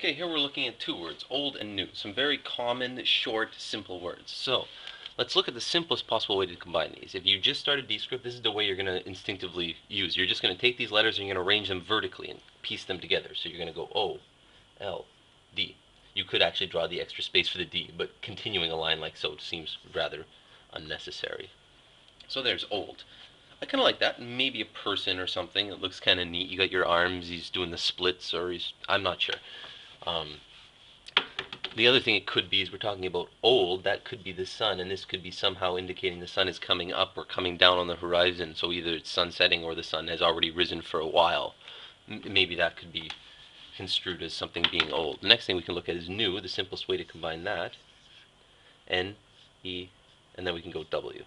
Okay, here we're looking at two words, old and new. Some very common, short, simple words. So, let's look at the simplest possible way to combine these. If you just started dscript, this is the way you're going to instinctively use. You're just going to take these letters and you're going to arrange them vertically and piece them together. So you're going to go O, L, D. You could actually draw the extra space for the D, but continuing a line like so seems rather unnecessary. So there's old. I kind of like that. Maybe a person or something. It looks kind of neat. You got your arms. He's doing the splits, or he's. I'm not sure. Um, the other thing it could be is we're talking about old. That could be the sun, and this could be somehow indicating the sun is coming up or coming down on the horizon. So either it's sun setting or the sun has already risen for a while. M- maybe that could be construed as something being old. The next thing we can look at is new. The simplest way to combine that. N, E, and then we can go W.